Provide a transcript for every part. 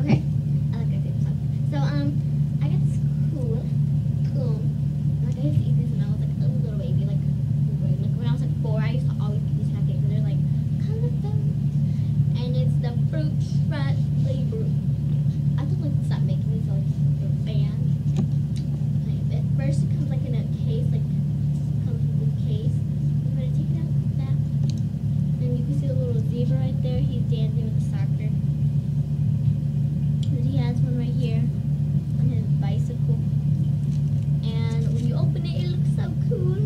Okay, I like that song. So, um, I got this cool, cool. Like, I used to eat these when I was like a little baby. Like, like when I was like four, I used to always eat these pancakes. And they're like, colorful. And it's the fruit stripe flavor. I just like to stop making these like a fan. Like, at first, it comes like in a case, like comes with a case. I'm gonna take it out like that. And you can see the little zebra right there. He's dancing with the soccer. And he has one right here on his bicycle. And when you open it, it looks so cool.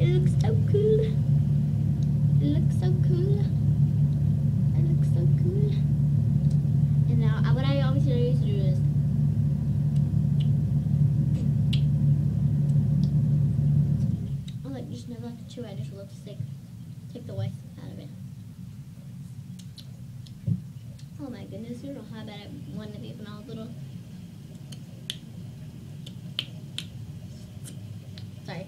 It looks so cool. It looks so cool. It looks so cool. And now, uh, what I always used to do is I like just never like to chew. I just take take the white stuff out of it. Oh my goodness, you don't know how bad I wanted to be when I was little. Sorry.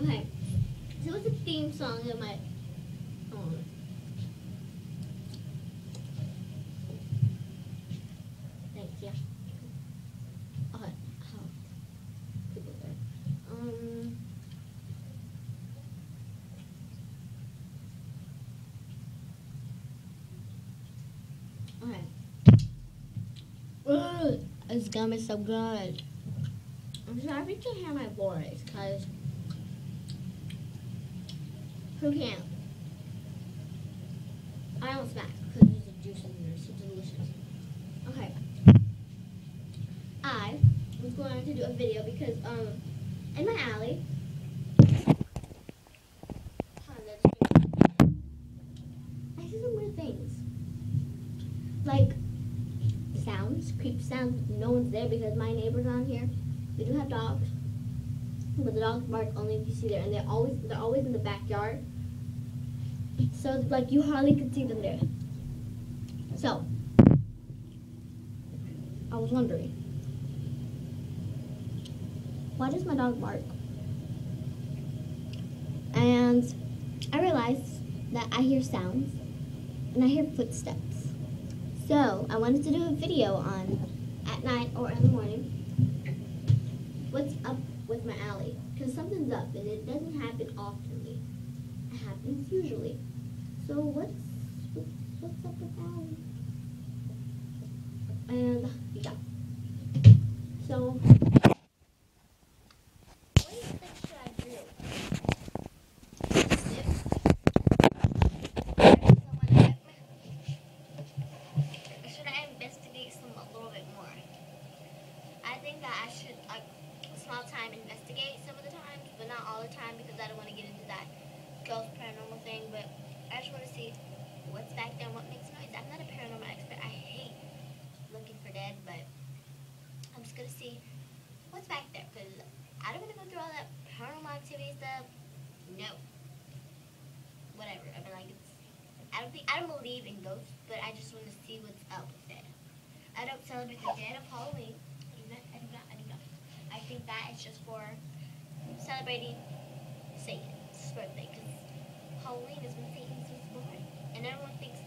Okay. So what's the theme song of my own? Thanks, yeah. Okay. How people there. Um Okay. Gum is so good. I'm sorry if you can hear my voice, because who can't? I don't smack because there's a juice in there. It's so delicious. Okay. I was going to do a video because um in my alley. Hold on, that's- I see some weird things. Like sounds, creep sounds. No one's there because my neighbors on here. They do have dogs, but the dogs bark only if you see them, and they're always they're always in the backyard. So like you hardly could see them there. So I was wondering, why does my dog bark? And I realized that I hear sounds and I hear footsteps. So I wanted to do a video on at night or in the morning what's up with my alley because something's up and it doesn't happen oftenly. It happens usually. So what's what's, what's up with alley? And yeah. So what do you think should I do? Should I investigate some a little bit more? I think that I should like small time investigate some of the times, but not all the time because I don't want to get into that ghost paranormal thing. But I just want to see what's back there and what makes noise. I'm not a paranormal expert. I hate looking for dead, but I'm just gonna see what's back there because I don't want to go through all that paranormal activity stuff. No. Whatever. I mean, like it's. I don't think I don't believe in ghosts, but I just want to see what's up with it. I don't celebrate the dead of Halloween. I do not. I do not. I do not. I think that is just for celebrating Satan's birthday because Halloween is when Satan was born, and everyone thinks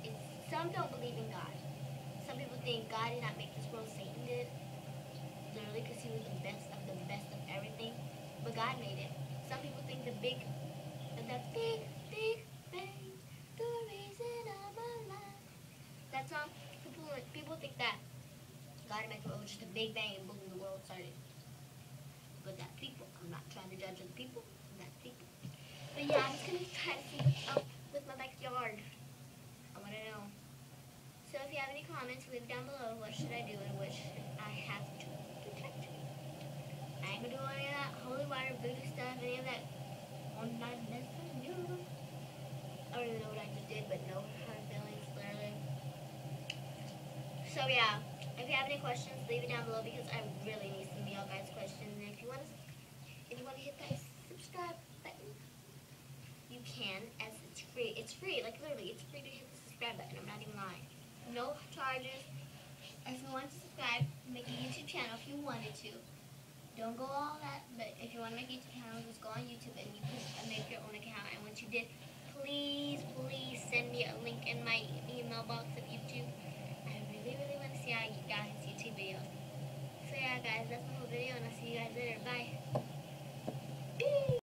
it's. Some don't believe in God. Some people think God did not make this world. Satan did. Literally, because he was the best of the best of everything, but God made it. Some people think the big, the big, big bang, the reason of my life. That song, people people think that God made the world just a big bang and boom, the world started. But that's people. I'm not trying to judge other people. That's people. But yeah, I'm just gonna try to see what's up with my backyard. I wanna know. So if you have any comments, leave down below. What should I do and what should I have to protect? I ain't gonna do any of that holy water voodoo stuff, any of that one night medicine. I don't even know what I just did, but no hard feelings, clearly. So yeah, if you have any questions, leave it down below because I really need some of y'all guys' questions. And if you want to, if you want to hit that subscribe button, you can, as it's free. It's free, like literally, it's free to hit the subscribe button. I'm not even lying. No charges. If you want to subscribe, make a YouTube channel if you wanted to. Don't go all that, but if you want to make a YouTube channel, just go on YouTube and you can make your own account. And once you did, please, please send me a link in my email box of YouTube Ciagi guys YouTube video. So yeah guys, that's my whole video and I'll see you guys later. Bye.